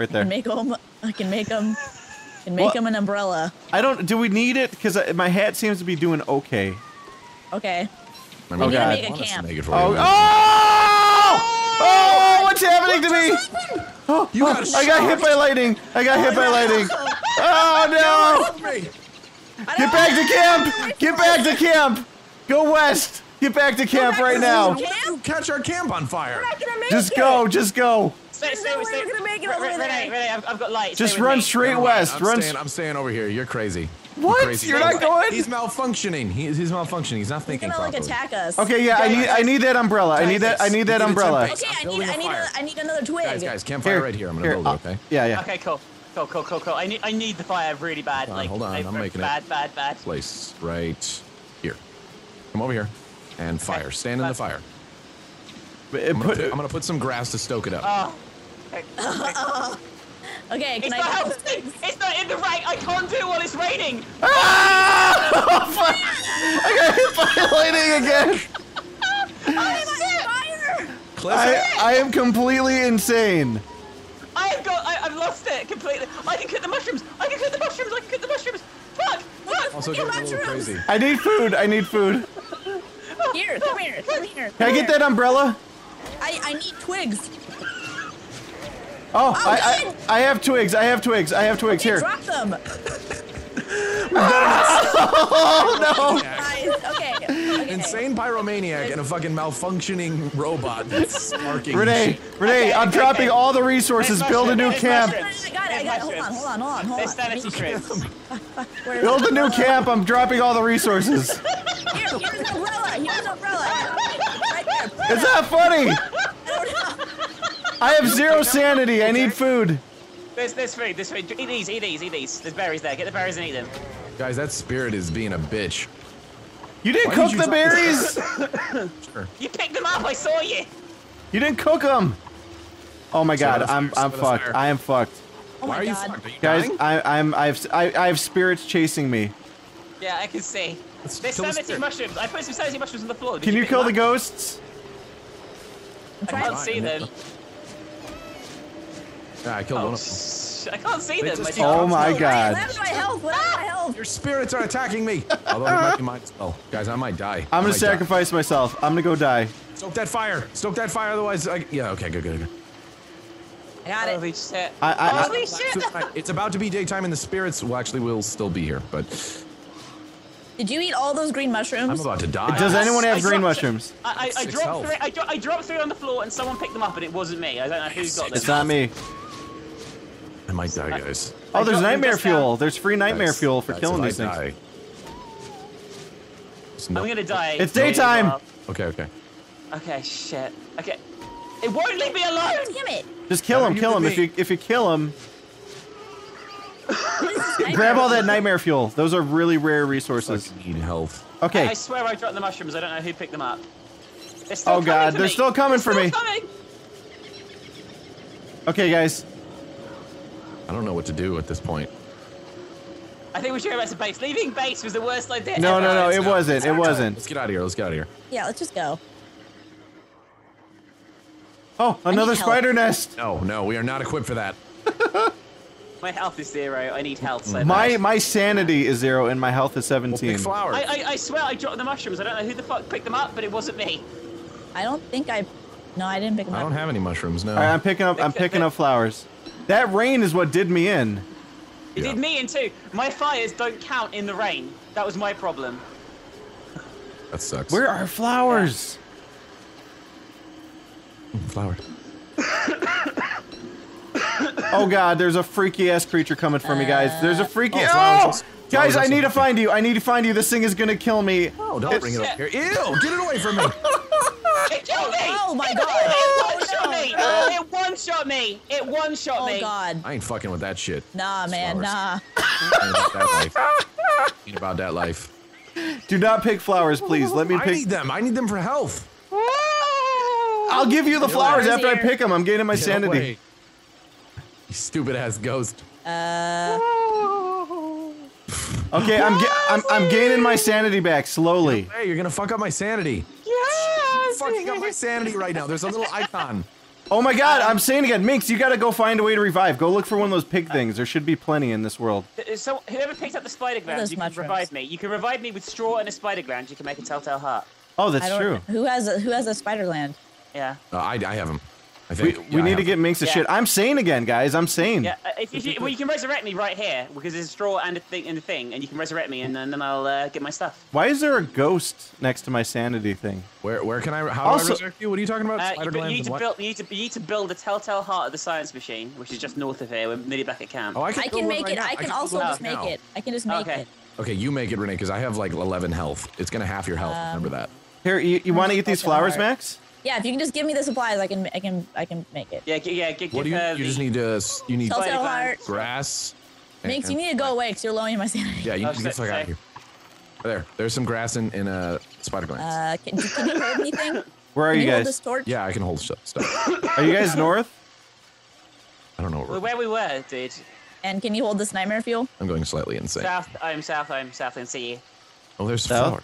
right I there. can make them. I can make them. Can make What? them an umbrella. I don't. Do we need it? Because my hat seems to be doing okay. Okay. I Oh, We need to God. make a want us to camp. make it for Oh! you. Oh! Oh! What's happening to me? Oh, You oh, got I got hit by lightning. I got hit by lightning. Oh no! Oh, Get back to camp! Get back to camp! Go west! Get back to camp right now! camp? You catch our camp on fire. We're not gonna make Just it. go! Just go! Stay, stay, no stay. we're gonna make it over Re- there. Renee, Renee, I've, I've got light. Stay Just with run me. straight Never mind, west. I'm Run. staying, I'm staying over here. You're crazy. You're What? crazy. You're not going? He's malfunctioning. He's, he's malfunctioning. He's not He's thinking gonna like properly. attack us. Okay, yeah, I need I need that umbrella. I need that I need that umbrella. Okay, I need Building a I need fire. a, I need another twig. Guys, guys, campfire right here. I'm gonna build uh, it, okay? Yeah, yeah. Okay, cool. Cool, cool, cool, cool. I need, I need the fire really bad. Hold on, like, hold on, like, I'm making it. bad, bad, bad. Place right here. Come over here. And fire. Stand in the fire. I'm gonna, put- put, I'm gonna put some grass to stoke it up. Oh. Okay. Okay, It's can not I? helping. It's not in the right. I can't do it while it's raining. Ah! Oh, fuck. I got hit by lightning again. Fire! I I am completely insane. I've got. I, I've lost it completely. I can cook the mushrooms. I can cook the mushrooms. I can cook the mushrooms. Fuck! Fuck! also Get getting a little crazy. I need food. I need food. Here, come here, come here. Can I get that umbrella? I I need twigs. Oh, oh, I. I I have twigs. I have twigs. I have twigs Okay, here. drop them. Oh Guys, okay. okay. Insane pyromaniac and a fucking malfunctioning robot that's sparking! Renee, shit. Renee, Okay, I'm okay, dropping okay. all the resources. Build a new camp. I got it, I got it. Hold on, hold on, hold on, hold on. sanity Let me- strips. where is Build a new camp. I'm dropping all the resources. Here, here's an umbrella. Here's an umbrella. Right there. It's not funny. I don't know. I have zero sanity. I need food. There's, there's food. There's food. Eat these. Eat these. Eat these. There's berries there. Get the berries and eat them. Guys, that spirit is being a bitch. You didn't Why cook did you the berries. Sure. You picked them up. I saw you. You didn't cook them. Oh my god, Set a I'm I'm set a fucked. fire. I am fucked. Oh Why are you god. fucked? Are you Guys, dying? I I'm I've I, I have spirits chasing me. Yeah, I can see. Let's There's kill the 70 spirit. mushrooms. I put some 70 mushrooms on the floor. Did Can you pick kill the ghosts? I'm I trying can't see them. Yeah, I killed Oh, one of them. I can't see They them. just I Oh my god. happened my health? What happened my health? Your spirits are attacking me. Although it might be mine as well. Guys, I might die. I'm gonna might die. sacrifice myself. I'm gonna go die. Stoke that fire. Stoke that fire, otherwise, I, yeah. Okay, good, good, good. I got it. Holy shit. I- I- I- Holy shit. Uh, it's about to be daytime, and the spirits will actually will still be here. But Did you eat all those green mushrooms? I'm about to die. Does anyone have I green dropped- mushrooms? I, I, I dropped three. I, dro- I dropped three on the floor, and someone picked them up, and it wasn't me. I don't know who got them. It's not me. I might die, guys. Oh, there's nightmare just now. fuel. There's free nightmare Guys, fuel for killing these things. die- There's I'm gonna die. It's daytime. Okay, okay. Okay, shit. Okay. It won't leave me alone. Damn it. Just kill him. Kill him. If you if you kill him, What is this nightmare? grab all that nightmare fuel. Those are really rare resources. Fucking need health. Okay. I swear I dropped the mushrooms. I don't know who picked them up. Still Oh, God, for they're me. still coming They're for me. coming. Okay, guys. I don't know what to do at this point. I think we should go back to base. Leaving base was the worst idea. No, ever. no, no. It wasn't. It wasn't. Let's get out of here. Let's get out of here. Yeah, let's just go. Oh, another help. spider nest. No, no, we are not equipped for that. My health is zero. I need health so My bad. my sanity is zero and my health is We'll 17. pick flowers. I, I, I swear I dropped the mushrooms. I don't know who the fuck picked them up, but it wasn't me. I don't think I. No, I didn't pick them I up. don't have any mushrooms. No. All right, I'm picking up. I'm picking up flowers. That rain is what did me in. It Yeah. did me in too. My fires don't count in the rain. That was my problem. that sucks. Where are flowers? flowers? Oh God, there's a freaky ass creature coming for me, guys. There's a freaky. Oh, Oh, flowers. guys, Flowers I need to find you. I need to find you. This thing is gonna kill me. Oh, don't It's- bring it up here. Ew! Get it away from me. It me! Oh my God. It one Oh, shot me! It one shot me! It one shot me. Oh me! God. I ain't fucking with that shit. Nah, man. Flowers. Nah. Ain't about that life. Ain't about that life. Do not pick flowers, please. Let me I pick. need them. I need them for health. I'll give you the flowers flowers after I pick them. I'm gaining my sanity. You stupid ass ghost. Uh. Okay, I'm, ga- I'm I'm gaining my sanity back slowly. Hey, you're gonna fuck up my sanity. Yes! Fucking up my sanity right now. There's a little icon. Oh my god, Um, I'm saying again, Minx, you gotta go find a way to revive. Go look for one of those pig things. There should be plenty in this world. Uh, So whoever picks up the spider glands, you can mushrooms? revive me. You can revive me with straw and a spider gland. You can make a telltale heart. Oh, that's I don't. true. Who has a Who has a spider gland? Yeah. Uh, I, I have him. I We, think. we Yeah, need have to get Minx a Yeah. shit. I'm sane again, guys. I'm sane. Yeah. Uh, if, if you, well, you can resurrect me right here because there's a straw and a thing and a thing, and you can resurrect me, and then, then I'll uh, get my stuff. Why is there a ghost next to my sanity thing? Where where can I? How Also- do I resurrect you? What are you talking about? Uh, you, you need to build. You need to, you need to build a telltale heart of the science machine, which is just north of here. We're nearly back at camp. Oh, I can, I can make right it. now. I can build also one just right make it. I can just make Okay. it. Okay, you make it, Renee, because I have like 11 health. It's gonna half your health. Um, Remember that. Here, you, you want to eat these flowers, hard. Max? Yeah, if you can just give me the supplies, I can. I can. I can make it. Yeah, yeah. Give, What do you? uh, You just need to. You need Telltale Spider heart. grass. and- you need to go away because you're lowering my sanity. Yeah, you Oh, need to get so- the fuck out of here. There, there's some grass in in a spider glands. Uh, can, can you hold anything? Where are Can you you hold guys? this torch? yeah, I can hold stuff. stuff. Are you guys north? I don't know. Where Well, where we were, dude. And can you hold this nightmare fuel? I'm going slightly insane. South. I'm south. I'm south and see. Oh, there's South? flowers.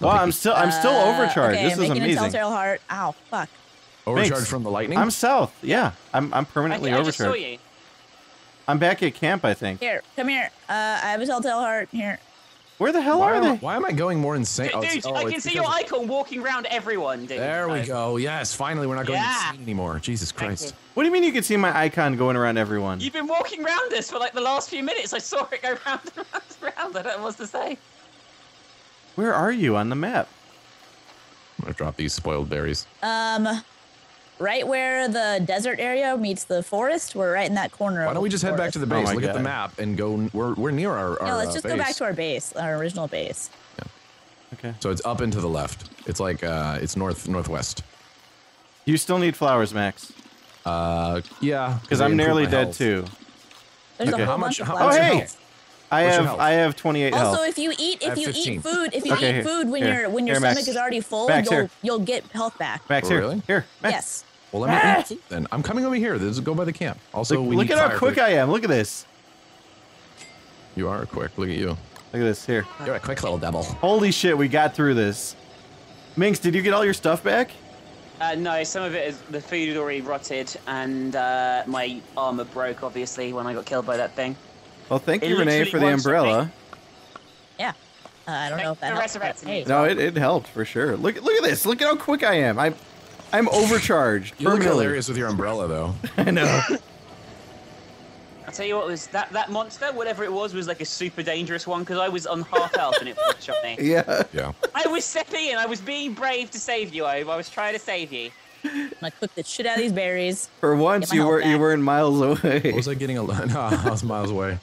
Well, I'm still I'm still Uh, overcharged. Okay, this I'm is making a amazing. telltale heart. Ow, fuck. Overcharged Thanks. from the lightning. I'm south. Yeah, I'm I'm I, permanently I just saw overcharged. you. I'm back at camp, I think. Here, come here. Uh, I have a telltale heart. Here. Where the hell why, are they? I- why am I going more insane? Dude, Oh, dude, oh, I can see your icon walking around everyone, dude. There we go. Yes, finally, we're not going Yeah. insane anymore. Jesus Christ. What do you mean you can see my icon going around everyone? You've been walking around us for like the last few minutes. I saw it go round and round and round. I don't know what to say. Where are you on the map? I'm gonna drop these spoiled berries. Um, right where the desert area meets the forest. We're right in that corner. Why don't we just head back to the Oh base? my Look at the map and go. We're we're near our. our No, let's uh, just go back to our base, our original base. Yeah. Okay. So it's up and to the left. It's like uh, it's north northwest. You still need flowers, Max. Uh, yeah. Because I'm nearly dead health. too. There's Okay. a whole How much? bunch of How Oh, flowers. hey! health? I What's have? I have 28 Also, health. if you eat, if you 15. eat food, if you Okay, eat here, food when here. your when your Here, Max. stomach is already full, Max, you'll here. you'll get health back. Max, Oh, here. really? Here. Max. Yes. Well, let me eat then. I'm coming over here. This is go by the camp. Also, Look, we look need at how quick I am. Look at this. You are quick. Look at you. Look at this here. You're a quick little devil. Holy shit, we got through this. Minx, did you get all your stuff back? Uh, no, some of it is the food had already rotted, and uh, my armor broke obviously when I got killed by that thing. Well, thank It you, Renee, for the wants to umbrella. Yeah. Uh, I don't know if that The helps. but resurrected me. Hey, No, it, it helped for sure. Look look at this. Look at how quick I am. I'm I'm overcharged. You look permanently. hilarious with your umbrella, though. I know. I'll tell you what was that that monster, whatever it was, was like a super dangerous one because I was on half health and it shot me. yeah. Yeah. I was stepping in. I was being brave to save you, Ohm. I was trying to save you. I'm gonna cook the shit out of these berries. For once, you health were you back. weren't miles What away. was I getting? A, no, I was miles away.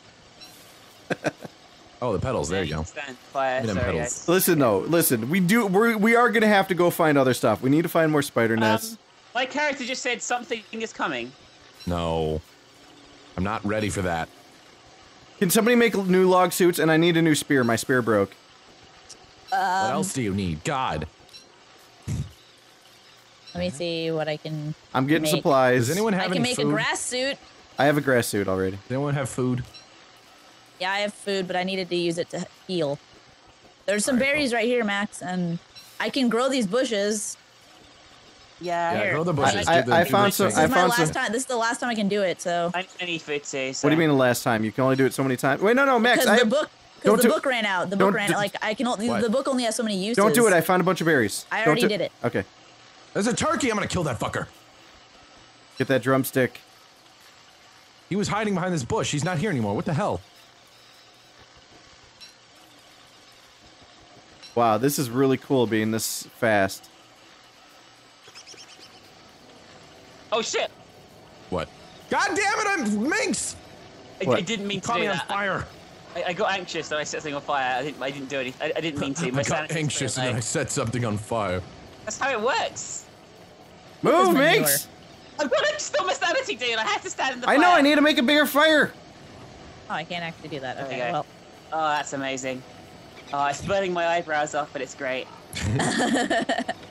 Oh, the petals. There you go. Stand fire. Give me them Sorry, petals. Listen, though. Listen, we do. We we are gonna have to go find other stuff. We need to find more spider nests. Um, my character just said something is coming. No, I'm not ready for that. Can somebody make new log suits? And I need a new spear. My spear broke. what Um, else do you need? God, Let me see what I can. I'm getting make. supplies. does anyone have I can any make food? a grass suit. I have a grass suit already. Does anyone have food? Yeah, I have food, but I needed to use it to heal. There's some berries right here, Max, and I can grow these bushes. Yeah. Yeah, Here. grow the bushes. I- do the- I found some- This I is my last some- time. This is the last time I can do it. So I, I need food too. So. What do you mean the last time? You can only do it so many times. Wait, no, no, Max. because I the have, book, don't because the do- book ran out. The don't book ran out. Like I can only. What? The book only has so many uses. don't do it. I found a bunch of berries. I already do- did it. Okay. There's a turkey. I'm gonna kill that fucker. Get that drumstick. He was hiding behind this bush. He's not here anymore. What the hell? Wow, this is really cool being this fast. Oh shit! What? God damn it! I'm minx. I, I didn't mean to Caught do me on fire. I, I got anxious and I set something on fire. I didn't. I didn't do anything. I, I didn't mean to. My I got anxious still and I set something on fire. That's how it works. Move, manure. Minx! I've got to stop my sanity, dude. I have to stand in the I fire. know. I need to make a bigger fire. Oh, I can't actually do that. There we Okay, well, Oh, that's amazing. Oh, it's burning my eyebrows off, but it's great.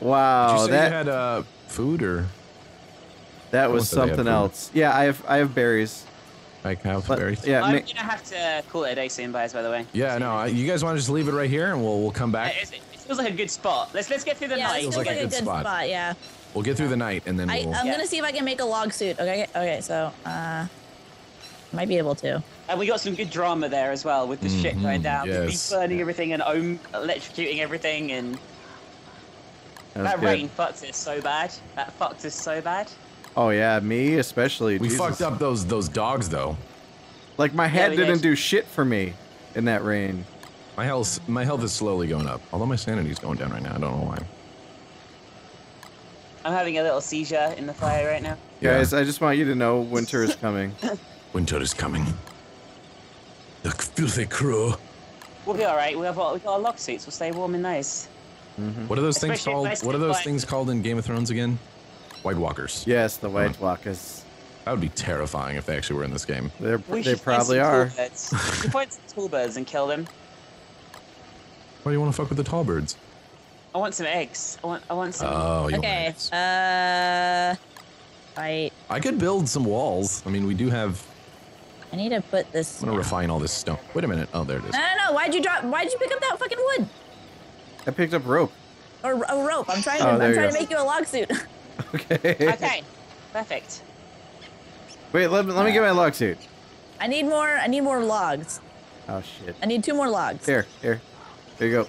Wow, Did you say that you had uh, food or that was said they had something else. Yeah, I have I have berries. like house But- berries? yeah, I'm Mi- gonna have to call it a day soon, guys. By the way. Yeah, no. I, you guys want to just leave it right here, and we'll we'll come back. It, it feels like a good spot. Let's let's get through the yeah, night. this feels feels like like a a good good spot. spot. Yeah. We'll get through the night and then I, we'll. I'm Yeah. gonna see if I can make a log suit. Okay, okay, so uh, might be able to. And we got some good drama there as well with the shit mm-hmm. going down. with me yes. burning everything and Ohm electrocuting everything and That that good. rain fucked us so bad. That fucked us so bad. Oh yeah, me especially. we Jesus. fucked up those those dogs though. Like my head we didn't did. do shit for me in that rain. My health my health is slowly going up, although my sanity's going down right now. I don't know why. I'm having a little seizure in the fire right now. Yeah. Guys, I just want you to know winter is coming. Winter is coming. The filthy crew. We'll be alright. We have we got our log suits. We'll stay warm in those. What are those things called? What are those stick things called in Game of Thrones again? White Walkers. yes, the White Walkers. That would be terrifying if they actually were in this game. They're, We they should find probably are. Tall birds. we should find some tall birds and kill them. Why do you want to fuck with the tall birds? I want some eggs. I want I want some. Oh, you Okay. want eggs. Uh, right. I could build some walls. I mean, we do have. I need to put this. I'm gonna refine all this stone. Wait a minute. Oh, there it is. No, no, no. Why'd you drop? Why'd you pick up that fucking wood I picked up rope. or a rope? I'm trying to. Oh, I'm trying go. to make you a log suit. Okay. okay. Perfect. Wait, let me, let me get my log suit. I need more. I need more logs. Oh shit. I need two more logs. Here, here. Here you go.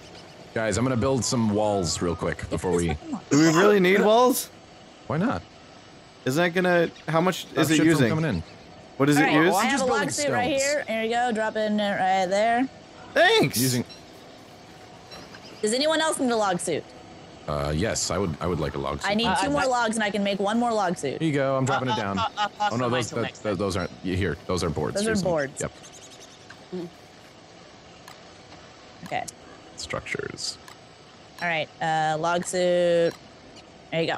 Guys, I'm gonna build some walls real quick before we. Do we really need walls? Why not? Isn't that gonna? How much oh, is it shit from using? Coming in. What does All it right, use? I have just a log suit right here. Here you go. Drop in it right there. Thanks. Using. Does anyone else need a log suit? Uh, yes, I would. I would like a log. Suit. I need Uh, two I- more I- logs, and I can make one more log suit. Here you go. I'm dropping Uh, it down. uh, uh, pass oh no, the those that, that- those aren't. Here, those are boards. Those are Here's some- boards. Yep. Okay. Structures. All right. Uh, log suit. There you go.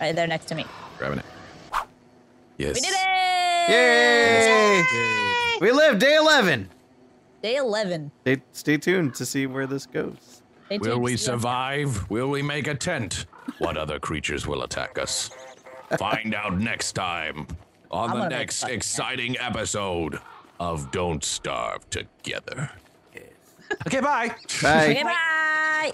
Right there next to me. Grabbing it. Yes. We did it! Yay! We live day 11. Day 11. Stay, stay tuned to see where this goes. Stay Will we to see- survive? Will we make a tent? What other creatures will attack us? Find out next time on I'm the next a fucking exciting episode of Don't Starve Together. Okay, bye. Bye. Okay, bye.